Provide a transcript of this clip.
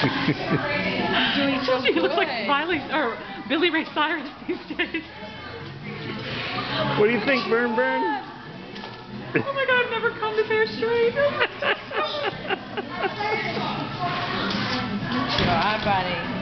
Doing so She looks like. Miley or Billy Ray Cyrus these days. what do you think, Burn Burn? Oh my god, I've never come to hair straight. Sure, buddy.